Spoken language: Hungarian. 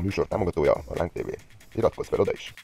A műsor támogatója a Láng TV. Iratkozz fel oda is!